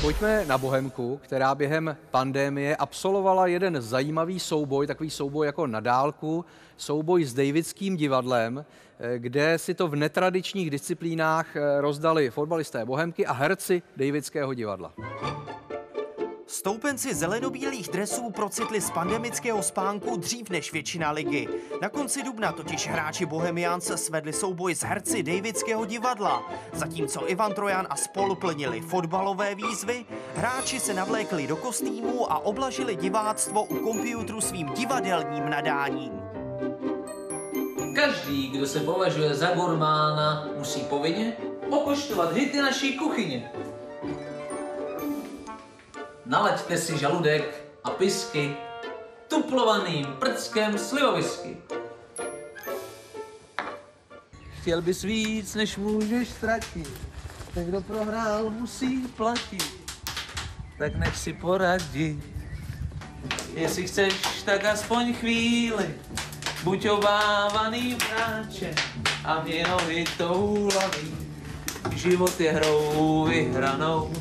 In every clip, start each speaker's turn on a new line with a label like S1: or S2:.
S1: Pojďme na Bohemku, která během pandémie absolvovala jeden zajímavý souboj, takový souboj jako na dálku, souboj s Davidským divadlem, eh, kde si to v netradičních disciplínách eh, rozdali fotbalisté Bohemky a herci Davidského divadla.
S2: Stoupenci zelenobílých dresů procitli z pandemického spánku dřív než většina ligy. Na konci dubna totiž hráči Bohemians svedli souboj s herci Davidského divadla. Zatímco Ivan Trojan a spolu plnili fotbalové výzvy, hráči se navlékli do kostýmů a oblažili diváctvo u komputru svým divadelním nadáním.
S3: Každý, kdo se považuje za gurmána, musí povinně okoštovat hity naší kuchyně. Nalaďte si žaludek a pisky tuplovaným prckem slivovisky. Chtěl bys víc, než můžeš ztratit. Ten, kdo prohrál, musí platit. Tak nech si poradit. Jestli chceš, tak aspoň chvíli. Buď obávaný hráče a mě nohy toulaví. Život je hrou vyhranou.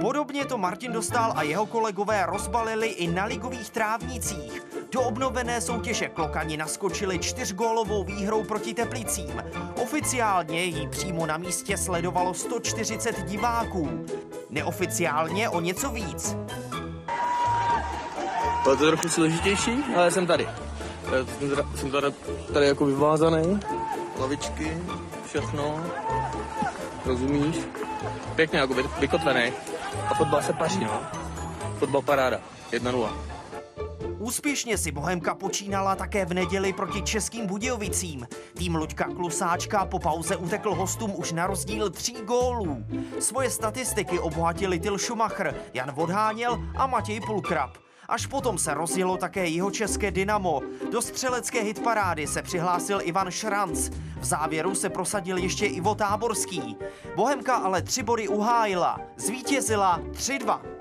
S2: Podobně to Martin Dostal a jeho kolegové rozbalili i na ligových trávnicích. Do obnovené soutěže Klokani naskočili čtyřgólovou výhrou proti Teplicím. Oficiálně ji přímo na místě sledovalo 140 diváků. Neoficiálně o něco víc.
S4: Bylo to trochu složitější, ale jsem tady. Jsem tady, jsem tady, tady jako vyvázaný. Lavičky, všechno. Rozumíš? Pěkně jako vy- vykotvený. A fotbal se paší, no. Fotbal paráda. 1-0.
S2: Úspěšně si Bohemka počínala také v neděli proti Českým Budějovicím. Tým Luďka Klusáčka po pauze utekl hostům už na rozdíl tří gólů. Svoje statistiky obohatili Til Schumacher, Jan Vodháněl a Matěj Pulkrab. Až potom se rozjelo také jeho české Dynamo. Do střelecké hitparády se přihlásil Ivan Šranc. V závěru se prosadil ještě Ivo Táborský. Bohemka ale tři body uhájila. Zvítězila 3-2.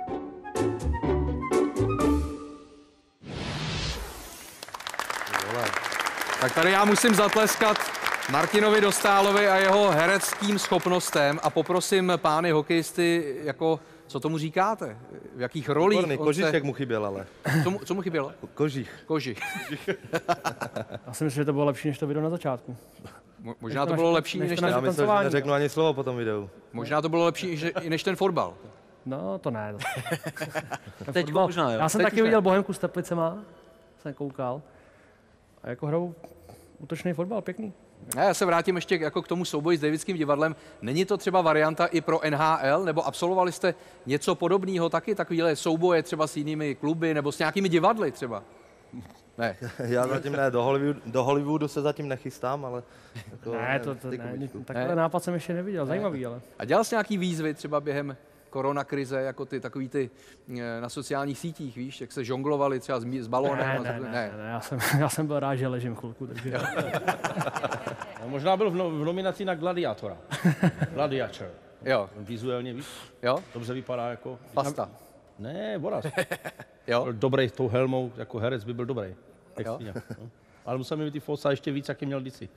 S1: Tak tady já musím zatleskat Martinovi Dostálovi a jeho hereckým schopnostem a poprosím pány hokejisty, jako, co tomu říkáte? V jakých rolích?
S5: Výborný,
S1: on
S5: kožiček mu chyběl, ale.
S1: Co mu, co mu chybělo?
S5: Kožich.
S1: Koži.
S6: Já si myslím, že to bylo lepší než to video na začátku.
S1: Mo- Možná to bylo lepší,
S6: než
S1: než
S6: to
S1: ten,
S5: Já myslím, že neřeknu ani slovo po tom videu.
S1: možná to bylo lepší než, než ten fotbal.
S6: No, to ne.
S3: Teď
S6: Fotbal-
S3: možná, jo.
S6: Já jsem
S1: Teď
S6: taky viděl Bohemku s Teplicema, jsem koukal. A jako hrajou útočný fotbal, pěkný.
S1: Já se vrátím ještě jako k tomu souboji s Davidským divadlem. Není to třeba varianta i pro NHL, nebo absolvovali jste něco podobného taky, takovýhle souboje třeba s jinými kluby nebo s nějakými divadly třeba? Ne.
S5: Já zatím ne, do Hollywoodu, do Hollywoodu se zatím nechystám, ale... Jako,
S6: Ne, to, to ne,
S5: kubičku.
S6: takhle
S1: Ne.
S6: nápad jsem ještě neviděl, zajímavý, ale.
S1: A dělal jsi nějaký výzvy třeba během koronakrize, jako ty takový ty eh, na sociálních sítích, víš, jak se žonglovali třeba s, s balónem?
S6: Ne,
S1: a
S6: ne,
S1: takhle?
S6: ne, ne, já jsem, já jsem byl rád, že ležím chvilku, takže
S7: No, možná byl v, no, v nominaci na Gladiátora. Gladiator.
S1: Jo,
S7: Vizuálně, víš,
S1: jo,
S7: dobře vypadá jako...
S1: pasta.
S7: Ne, Boras.
S1: Jo,
S7: Byl dobrý s tou helmou, jako herec by byl dobrý. Extrémně, no. Ale musel mi ty fosa ještě víc, jaký měl vždycky.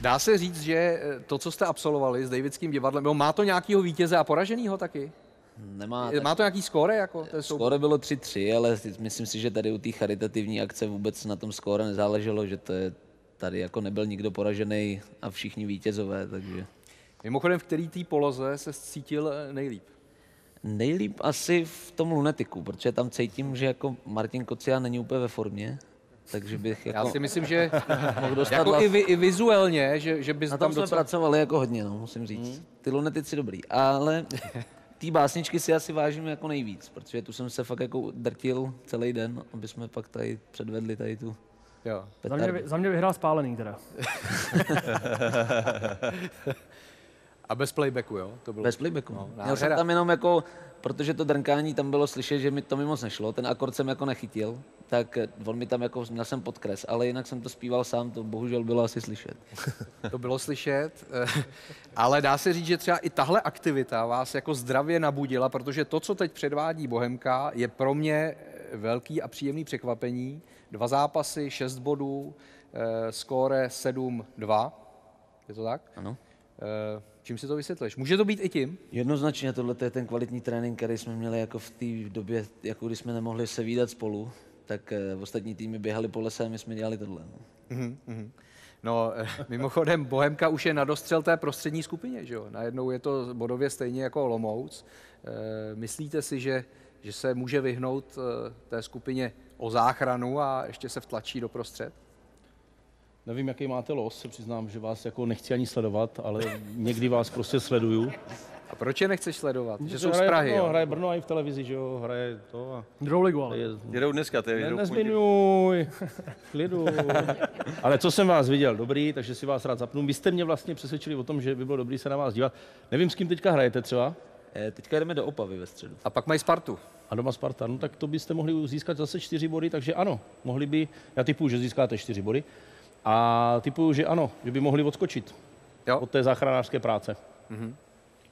S1: Dá se říct, že eh, to, co jste absolvovali s Davidským divadlem, má to nějakýho vítěze a poraženýho taky?
S3: Nemá,
S1: Má to nějaký skóre? Jako?
S3: Skóre bylo 3-3, ale myslím si, že tady u té charitativní akce vůbec na tom skóre nezáleželo, že to je, tady jako nebyl nikdo poražený a všichni vítězové, takže
S1: Mimochodem, v který té poloze se cítil eh, nejlíp?
S3: nejlíp asi v tom lunetiku, protože tam cítím, že jako Martin Kocián není úplně ve formě, takže bych
S1: Já
S3: jako
S1: si myslím, že
S3: mohl dostat
S1: jako
S3: vlast-
S1: i, vi, i vizuálně, že, že bys
S3: Na
S1: tam docela...
S3: pracovali jako hodně, no, musím říct. Ty lunetici dobrý, ale ty básničky si asi vážím jako nejvíc, protože tu jsem se fakt jako drtil celý den, aby jsme pak tady předvedli tady tu
S1: Jo.
S6: za mě, za mě vyhrál spálený teda.
S1: A bez playbacku, jo? To bylo.
S3: Bez playbacku.
S1: No,
S3: Měl jsem tam jenom jako, protože to drnkání tam bylo slyšet, že mi to mi moc nešlo, ten akord jsem jako nechytil, tak eh, on mi tam jako, měl jsem podkres, ale jinak jsem to zpíval sám, to bohužel bylo asi slyšet.
S1: To bylo slyšet, eh, ale dá se říct, že třeba i tahle aktivita vás jako zdravě nabudila, protože to, co teď předvádí Bohemka, je pro mě velký a příjemný překvapení. Dva zápasy, šest bodů, eh, skóre 7-2. Je to tak?
S3: Ano.
S1: Eh, Čím si to vysvětlíš? Může to být i tím?
S3: Jednoznačně tohle je ten kvalitní trénink, který jsme měli jako v té době, jako když jsme nemohli se výdat spolu, tak eh, ostatní týmy běhali po lese a my jsme dělali tohle. No.
S1: No, eh, mimochodem, Bohemka už je na dostřel té prostřední skupině, že jo? Najednou je to bodově stejně jako Olomouc. Eh, Myslíte si, že, že se může vyhnout té skupině o záchranu a ještě se vtlačí do prostřed?
S7: Nevím, jaký máte los, se přiznám, že vás jako nechci ani sledovat, ale někdy vás prostě sleduju.
S1: A proč je nechceš sledovat? Že jsou z
S7: hraje
S1: Prahy,
S7: Brno,
S1: jo?
S7: hraje Brno i v televizi, že jo, hraje to a
S6: Druhou ligu, ale.
S7: je,
S5: Jedou dneska, to je
S7: ne,
S5: jedou
S7: nezmiňuj, klidu. Ale co jsem vás viděl, dobrý, takže si vás rád zapnu. Vy jste mě vlastně přesvědčili o tom, že by bylo dobrý se na vás dívat. Nevím, s kým teďka hrajete třeba.
S3: Eh, Teďka jdeme do Opavy ve středu.
S1: A pak mají Spartu.
S7: A doma Sparta, no tak to byste mohli získat zase čtyři body, takže ano, mohli by, já typuju, že získáte čtyři body, a typuju, že ano, že by mohli odskočit
S1: Jo?
S7: od té záchranářské práce.
S5: Ne,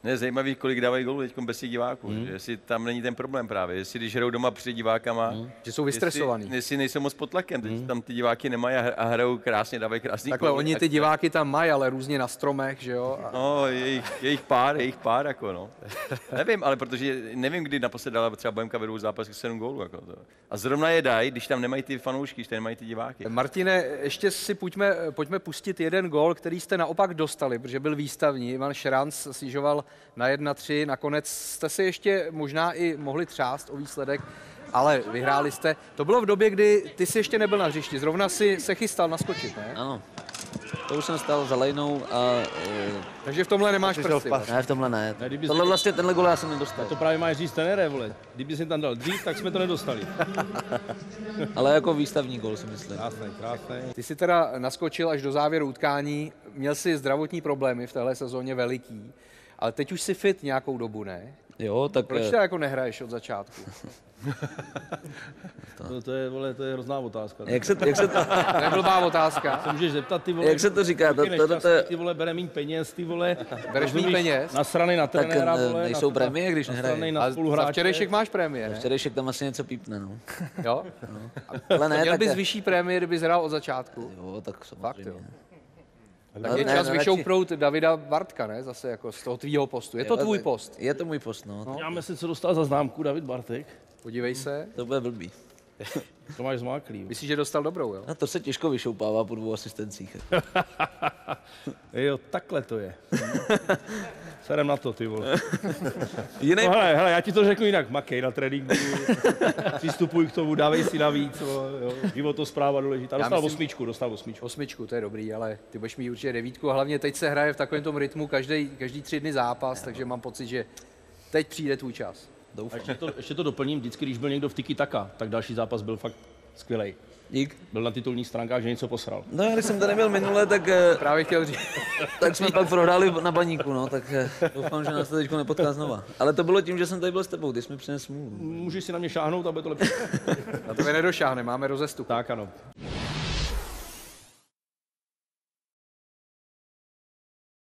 S5: je zajímavý, kolik dávají gólů teď bez těch diváků.
S7: Hmm.
S5: Že Jestli tam není ten problém právě. Jestli když hrajou doma před divákama,
S7: Hmm.
S1: Že jsou vystresovaný.
S5: Jestli, jestli nejsou moc pod tlakem, teď tam ty diváky nemají a hr- a hrajou krásně, dávají krásný
S1: Takhle,
S5: góly.
S1: oni ty diváky tam mají, ale různě na stromech, že jo? A
S5: No, jejich, jejich pár, jejich pár, jako no. Nevím, ale protože nevím, kdy naposled dala třeba Bohemka vedou zápas 7 gólů. Jako to. A zrovna je dají, když tam nemají ty fanoušky, když tam nemají ty diváky.
S1: Martine, ještě si pojďme, pojďme pustit jeden gól, který jste naopak dostali, protože byl výstavní. Ivan Šranc snižoval na 1-3, nakonec jste si ještě možná i mohli třást o výsledek, ale vyhráli jste. To bylo v době, kdy ty jsi ještě nebyl na hřišti, zrovna si se chystal naskočit, ne?
S3: Ano. To už jsem stál za lejnou a eh,
S1: Takže v tomhle nemáš prsty. ne?
S3: v tomhle ne.
S7: Ne, kdyby
S3: Tohle
S7: jsi-
S3: vlastně, tenhle gol já jsem nedostal.
S7: To právě máš říct tenére, vole. Kdyby si tam dal dřív, tak jsme to nedostali.
S3: Ale jako výstavní gol si myslím.
S7: Krásný, krásný.
S1: Ty jsi teda naskočil až do závěru utkání, měl jsi zdravotní problémy v téhle sezóně veliký, ale teď už si fit nějakou dobu, ne?
S3: Jo, tak
S1: Proč
S3: eh,
S1: to jako nehraješ od začátku?
S7: To, to, je, vole, to je hrozná otázka.
S3: jak se, jak se, to,
S1: To je blbá otázka.
S7: To můžeš zeptat, ty vole.
S3: jak se to říká? To, to, to, to,
S7: ty vole, bere míň peněz, ty vole.
S1: Bereš míň peněz?
S7: Na strany na
S3: Tak,
S7: trenéra,
S3: eh,
S7: vole.
S3: nejsou
S7: na,
S3: prémie, když
S7: na
S3: nehrají.
S7: strany na
S1: A za včerejšek máš prémie, ne?
S3: Včerejšek tam asi něco pípne, no.
S1: Jo?
S3: Ale ne,
S1: Měl
S3: tak,
S1: bys vyšší prémie, kdybys hrál od začátku.
S3: Jo, tak
S1: Fakt, jo. Tak je
S3: Ne,
S1: čas
S3: ne,
S1: vyšoupnout Davida Bartka, ne? Zase jako z toho tvýho postu. Je to tvůj post.
S3: Je to můj post, no.
S7: Podíváme se, co dostal za známku David Bartek.
S1: Podívej se.
S3: To bude blbý.
S7: To máš zmáklý.
S1: Myslíš, že dostal dobrou, jo?
S3: No to se těžko vyšoupává po dvou asistencích.
S7: Jo, takhle to je. Serem na to, ty vole.
S3: Jiný,
S7: No, hele, hele, já ti to řeknu jinak. Makej na tréninku, přistupuj k tomu, dávej si navíc. vole, Jo. Životospráva důležitá. Dostal
S1: myslím-
S7: osmičku, dostal osmičku.
S1: Osmičku, to je dobrý, ale ty budeš mít určitě devítku. A hlavně teď se hraje v takovém tom rytmu každý, každý tři dny zápas, takže mám pocit, že teď přijde tvůj čas.
S7: A ještě to, ještě to doplním, vždycky, když byl někdo v tiki taka, tak další zápas byl fakt skvělý.
S3: Dík.
S7: Byl na titulních stránkách, že něco posral.
S3: No já když jsem tady byl minule, tak, eh,
S1: Právě chtěl říct,
S3: tak jsme pak prohráli na baníku, no, tak eh, doufám, že nás to teď nepotká znova. Ale to bylo tím, že jsem tady byl s tebou, ty jsi mi přinesl smůlu.
S7: Můžeš si na mě šáhnout a bude to lepší.
S1: na to nedošáhne, máme rozestup.
S7: tak ano.